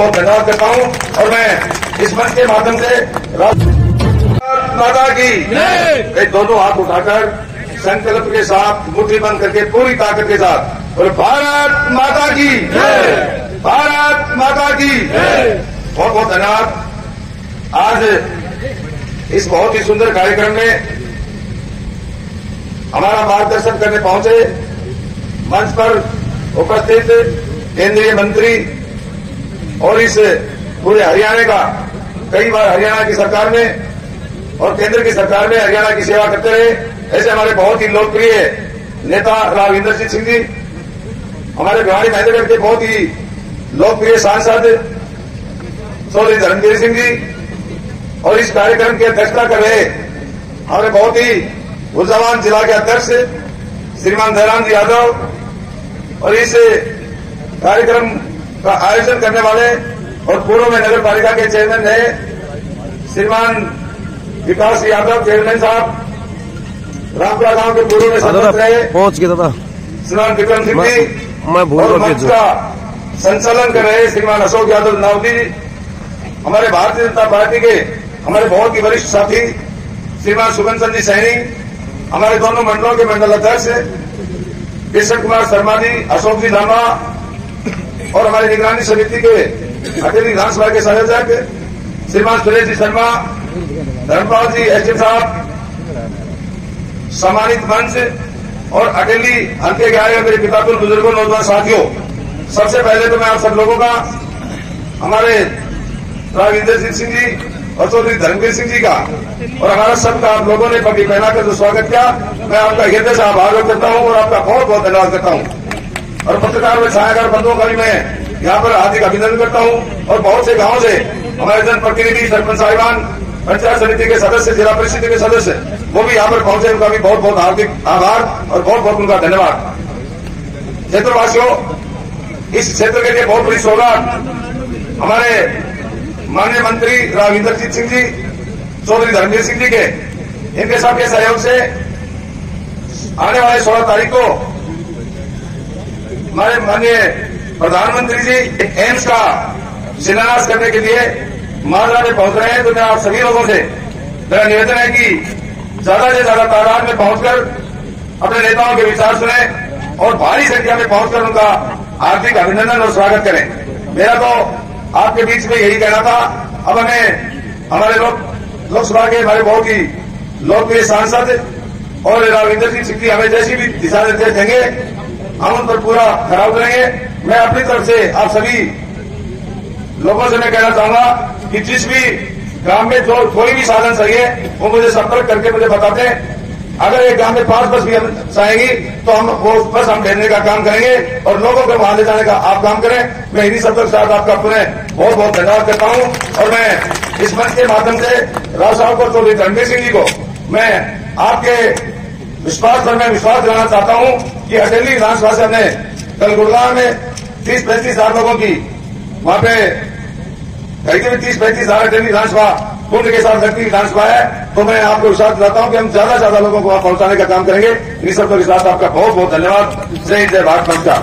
बहुत धन्यवाद करता हूँ और मैं इस मंच के माध्यम से माता की दोनों हाथ उठाकर संकल्प के साथ मुट्ठी बंद करके, पूरी ताकत के साथ और भारत माता की भारत माता की बहुत बहुत धन्यवाद। आज इस बहुत ही सुंदर कार्यक्रम में हमारा मार्गदर्शन करने पहुँचे। मंच पर उपस्थित केंद्रीय मंत्री और इस पूरे हरियाणा का, कई बार हरियाणा की सरकार में और केंद्र की सरकार में हरियाणा की सेवा करते रहे। ऐसे हमारे बहुत ही लोकप्रिय नेता राव इंद्रजीत सिंह जी, हमारे बिहारी महेंद्रगढ़ के बहुत ही लोकप्रिय सांसद चौधरी धर्मवीर सिंह जी और इस कार्यक्रम की अध्यक्षता कर रहे हमारे बहुत ही ऊर्जावान जिला के अध्यक्ष श्रीमान जयराम जी यादव और इस कार्यक्रम का आयोजन करने वाले और पूर्व में नगर पालिका के चेयरमैन रहे श्रीमान विकास यादव चेयरमैन साहब रामपुरा गाँव के पूर्व में सदस्य रहे। पहुँच गया दादा। श्रीमान विक्रम सिंह जी मैं भूल मंच का संचालन कर रहे श्रीमान अशोक यादव नावदी हमारे भारतीय जनता पार्टी के हमारे बहुत ही वरिष्ठ साथी श्रीमान सुगंधन जी सैनी हमारे दोनों मंडलों के मंडल अध्यक्ष कृष्ण कुमार शर्मा जी अशोक जी लामा और हमारी निगरानी समिति के अतिथि विधानसभा के संयोजक श्रीमान सुरेश जी शर्मा, धर्मपाल जी एसडीएम साहब, सम्मानित मंच और अकेली हल्के हुए मेरे पितापुर बुज़ुर्गों, नौजवान साथियों। सबसे पहले तो मैं आप सब लोगों का, हमारे राव इंद्रजीत सिंह जी और चौधरी धर्मवीर सिंह जी का और हमारा सबका आप लोगों ने पगड़ी पहनाकर जो स्वागत किया, मैं आपका हृदय से आभार व्यक्त करता हूँ और आपका बहुत बहुत धन्यवाद करता हूँ। और पत्रकार व छायाकार बंधुओं का भी मैं यहाँ पर हार्दिक अभिनंदन करता हूँ और बहुत से गाँवों से हमारे जनप्रतिनिधि सरपंच साहिबान, पंचायत समिति के सदस्य, जिला परिषद के सदस्य, वो भी यहाँ पर पहुँचे, उनका भी बहुत बहुत हार्दिक आभार और बहुत बहुत उनका धन्यवाद। क्षेत्रवासियों, इस क्षेत्र के लिए बहुत बड़ी सौगात हमारे माननीय मंत्री राव इंद्रजीत सिंह जी, चौधरी धर्मवीर सिंह जी के, इनके सबके सहयोग से आने वाले सोलह तारीख को हमारे माननीय प्रधानमंत्री जी एम्स का शिलान्यास करने के लिए मालदा में पहुँच रहे हैं तो मैं आप सभी लोगों से मेरा निवेदन है कि ज़्यादा से ज़्यादा तादाद में पहुंचकर अपने नेताओं के विचार सुने और भारी संख्या में पहुंचकर उनका हार्दिक अभिनंदन और स्वागत करें। मेरा तो आपके बीच में यही कहना था। अब हमें हमारे लोक, लोकसभा के हमारे बहुत ही लोकप्रिय सांसद और राविंदर सिंह सिक्की हमें जैसी भी दिशा निर्देश देंगे हम उन पर पूरा खरा उतरेंगे मैं अपनी तरफ़ से आप सभी लोगों से मैं कहना चाहूँगा कि जिस भी ग्राम में जो कोई भी साधन चाहिए वो मुझे संपर्क करके मुझे बताते हैं। अगर एक गाँव में पाँच बस भी चाहेंगी तो हम वो बस हम भेजने का काम करेंगे और लोगों को वहाँ ले जाने का आप काम करें। मैं इन्हीं शब्दों के साथ आपका पुनः बहुत बहुत धन्यवाद करता हूँ और मैं इस मंच के माध्यम से राव साहब को चौधरी रणबीर सिंह जी को मैं आपके विश्वास पर मैं विश्वास दिलाना चाहता हूँ। कि हटेली विधानसभा से हमने कल गुड़गांव में तीस पैंतीस हज़ार लोगों की, वहाँ पे करीब तीस पैंतीस हज़ार हटेली विधानसभा कुंड के साथ लगती विधानसभा है। तो मैं आपको विश्वास दिलाता हूँ कि हम ज़्यादा से ज़्यादा लोगों को वहाँ पहुँचाने का काम करेंगे। इन शब्दों के साथ आपका बहुत बहुत धन्यवाद। जय जय भारत, नमस्कार।